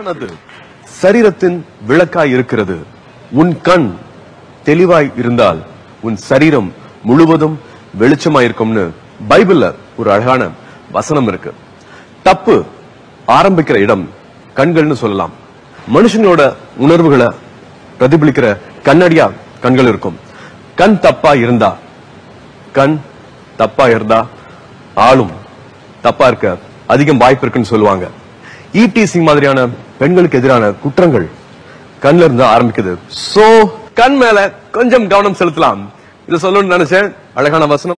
ஆனது சரீரத்தின் விளக்காய் இருக்கிறது. உன் கண் தெளிவாய் இருந்தால் உன் சரீரம் முழுவதும் வெளிச்சமாயிருக்கும்னு பைபிள்ல ஒரு அழகான வசனம் இருக்கு. தப்பு ஆரம்பிக்கிற இடம் கண்கள்னு சொல்லலாம். மனுஷனோட உணர்வுகளை பிரதிபலிக்கிற கண்ணடியா கண்கள் இருக்கும். கண் தப்பா இருந்தா கண் தப்பா இருந்தா ஆளும் தப்பா இருக்க அதிகம் வாய்ப்பு இருக்குன்னு சொல்லுவாங்க. ஈடிசிங் மாதிரியான பெண்களுக்கு எதிரான குற்றங்கள். கண்ல இருந்து ஆரம்பிக்குது. சோ கண் மேல கொஞ்சம் கவனம் செலுத்தலாம். இதை சொல்லணும்னு நினைச்சேன். அழகான வசனம்.